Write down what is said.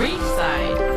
Reachside.